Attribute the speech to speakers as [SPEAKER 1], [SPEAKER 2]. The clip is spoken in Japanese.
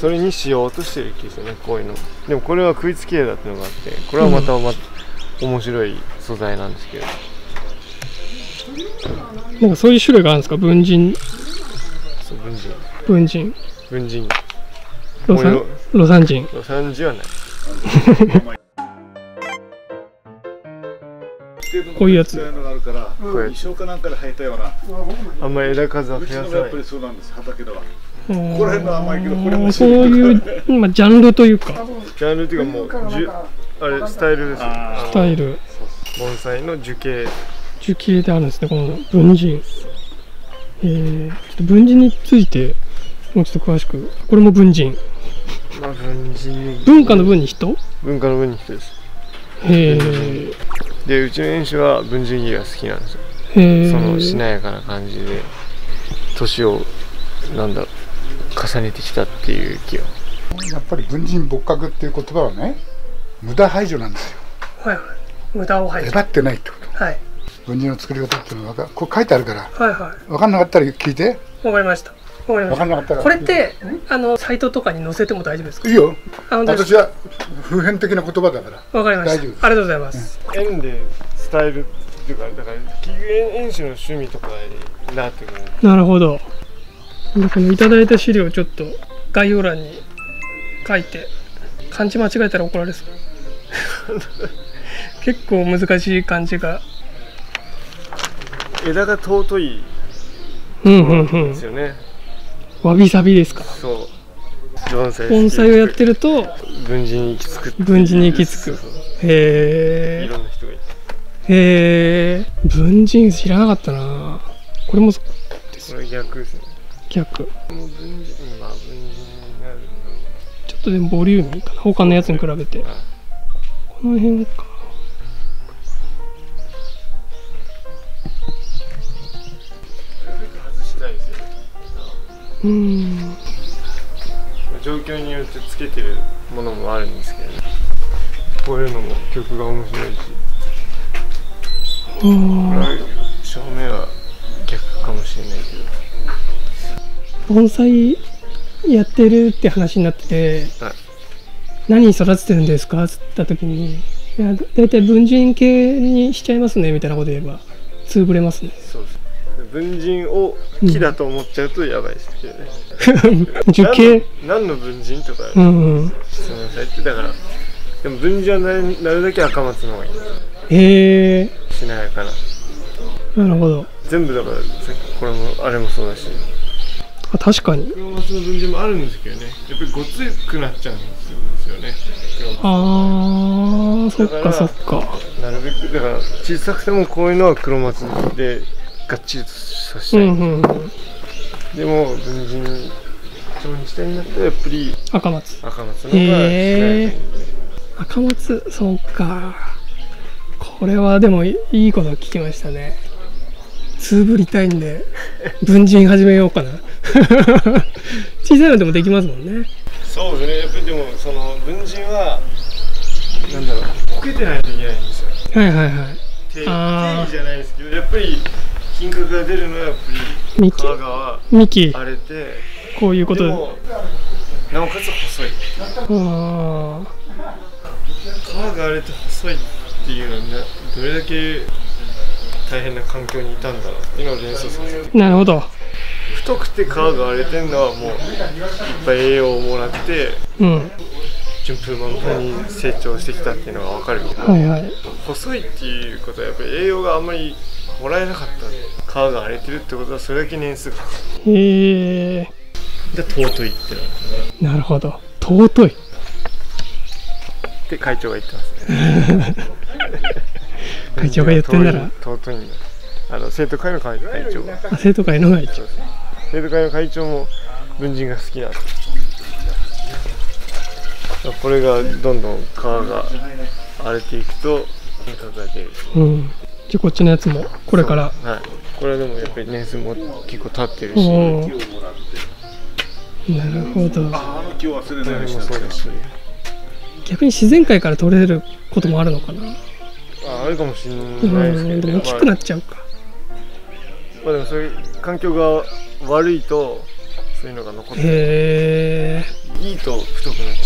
[SPEAKER 1] それにしようとしてる気ですよねこういうの。でもこれは食いつき絵だっていうのがあってこれはまたま、面白い素材なんですけど。
[SPEAKER 2] なんかそういう種類があるんですか？文人。
[SPEAKER 1] そう文人。
[SPEAKER 2] 文人。
[SPEAKER 1] 文人。
[SPEAKER 2] ロサン
[SPEAKER 1] こ
[SPEAKER 2] ロサン人。
[SPEAKER 1] ロサンジはない。
[SPEAKER 2] こういうやつ。
[SPEAKER 3] あるから、
[SPEAKER 1] こういうやつ。
[SPEAKER 3] 一生かなんかで生えたような、
[SPEAKER 1] あんまり枝数は
[SPEAKER 3] う
[SPEAKER 1] 増やさない。
[SPEAKER 3] やっぱりそうなんです、畑では。
[SPEAKER 2] こ
[SPEAKER 3] ここら辺の甘いけどこれも
[SPEAKER 2] そういう、まあ、ジャンルというか
[SPEAKER 1] ジャンルっていうかもうじゅあれスタイルです
[SPEAKER 2] スタイル。
[SPEAKER 1] 盆栽の樹形。
[SPEAKER 2] 樹形であるんですねこの文人えー、ちょっと文人についてもうちょっと詳しく。これも文人
[SPEAKER 1] まあ文人
[SPEAKER 2] 文化の文に人？
[SPEAKER 1] 文化の文に人です。
[SPEAKER 2] へえ
[SPEAKER 1] でうちの園主は文人木が好きなんですよ。
[SPEAKER 2] へえ
[SPEAKER 1] そのしなやかな感じで年をなんだろう重ねてきたっていう気が
[SPEAKER 4] やっぱり文人仏閣っていう言葉はね無駄排除なんですよ。
[SPEAKER 2] はいはい。無駄を排
[SPEAKER 4] えばってないってこと。
[SPEAKER 2] はい。
[SPEAKER 4] 文人の作り方っていうのはわかこれ書いてあるから。
[SPEAKER 2] はいは
[SPEAKER 4] 分かんなかったら聞いて。
[SPEAKER 2] いわかりました。わかり
[SPEAKER 4] 分かんなかったら
[SPEAKER 2] これってあのサイトとかに載せても大丈夫ですか？
[SPEAKER 4] いいよ
[SPEAKER 2] あ本当です
[SPEAKER 4] 私は普遍的な言葉だから。
[SPEAKER 2] わかりました。あ
[SPEAKER 4] 大丈夫
[SPEAKER 2] りがとうございます、
[SPEAKER 1] 園でスタイルっていうかだから企業園主の趣味とかになってくる
[SPEAKER 2] なるほどでこのいただいた資料をちょっと概要欄に書いて漢字間違えたら怒られそう。結構難しい漢字が。
[SPEAKER 1] 枝が尊い。
[SPEAKER 2] うんうんう
[SPEAKER 1] ん。
[SPEAKER 2] ん
[SPEAKER 1] ですよね、
[SPEAKER 2] わびさびですか。
[SPEAKER 1] そう。盆栽
[SPEAKER 2] をやってると
[SPEAKER 1] 文人に行き着くっていう。
[SPEAKER 2] 文人に行き着く。へえ
[SPEAKER 1] いろんな人がいて。
[SPEAKER 2] へえ文人知らなかったな。これも
[SPEAKER 1] これ逆ですね
[SPEAKER 2] ちょっとでもボリューミーかな。他のやつに比べて。この辺か。うーん。
[SPEAKER 1] 状況によってつけてるものもあるんですけど、ね、こういうのも曲が面白いし
[SPEAKER 2] 盆栽やってるって話になってて、
[SPEAKER 1] はい
[SPEAKER 2] 何育ててるんですか？っつった時にいやだいたい文人系にしちゃいますねみたいなこと言えばつぶれますね。
[SPEAKER 1] そうです。文人を木だと思っちゃうとやばいですけどね、
[SPEAKER 2] 樹形？
[SPEAKER 1] 何の何の文人とか
[SPEAKER 2] うんうん。
[SPEAKER 1] 質問されてだから。でも文人はなるだけ赤松の方がいい
[SPEAKER 2] へえ。
[SPEAKER 1] しなやかな。
[SPEAKER 2] なるほど。
[SPEAKER 1] 全部だからさっきこれもあれもそうだし
[SPEAKER 2] あ確かに。
[SPEAKER 1] 黒松の文人もあるんですけどね。やっぱりごつくなっちゃうんですよね。
[SPEAKER 2] あーそっかそっか。
[SPEAKER 1] なるべくだから小さくてもこういうのは黒松でがっちりとさせたい、
[SPEAKER 2] うんうんうん。
[SPEAKER 1] でも文人調にしたいんだったらやっぱり
[SPEAKER 2] 赤松。
[SPEAKER 1] 赤松の方が
[SPEAKER 2] へー。赤松そうか。これはでもいいいこと聞きましたね。つぶりたいんで 文人始めようかな 小さいのでもできますもんね。
[SPEAKER 1] そうですね。やっぱりでもその文人はなんだろうこけてないといけないんですよ。
[SPEAKER 2] はいはいはい。
[SPEAKER 1] 定義じゃないですけどやっぱり品格が出るのはやっぱり
[SPEAKER 2] 幹
[SPEAKER 1] 皮が
[SPEAKER 2] 幹
[SPEAKER 1] 荒れて
[SPEAKER 2] こういうこと。で
[SPEAKER 1] なおかつ細い。
[SPEAKER 2] あ
[SPEAKER 1] 皮が荒れて細いっていうのはねどれだけ大変な環境にいたんだろう。っていうのを連想させる
[SPEAKER 2] ーなるほど
[SPEAKER 1] 太くて皮が荒れてるのはもういっぱい栄養をもらって
[SPEAKER 2] うん。
[SPEAKER 1] 順風満帆に成長してきたっていうのが分かるけど、
[SPEAKER 2] はいはい。
[SPEAKER 1] 細いっていうことはやっぱり栄養があんまりもらえなかった。皮が荒れてるってことはそれだけ年数がかか
[SPEAKER 2] へえ。
[SPEAKER 1] るで尊いってなる。
[SPEAKER 2] なるほど。尊い。
[SPEAKER 1] って会長が言ってます。ね
[SPEAKER 2] 会長が言ってんなら。
[SPEAKER 1] 尊いんだあの生徒会の会会長が。
[SPEAKER 2] 生徒会のが一応
[SPEAKER 1] 生徒会の会長も文人が好きなんで。すこれがどんどん皮が荒れていくと品格が出る
[SPEAKER 2] う。ん。じゃあこっちのやつもこれから。
[SPEAKER 1] はい。これでもやっぱり年数も結構経ってる
[SPEAKER 2] お
[SPEAKER 1] し
[SPEAKER 2] ーなるほど。
[SPEAKER 3] あの木を忘れないよう
[SPEAKER 2] 逆に自然界から取れることもあるのかな。
[SPEAKER 1] ああるかもしれ
[SPEAKER 2] う
[SPEAKER 1] ないですけど、ね
[SPEAKER 2] ん。でも大きくなっちゃうか。
[SPEAKER 1] まあ、でもそういう環境が悪いとそういうのが残っていいと太くなっちゃ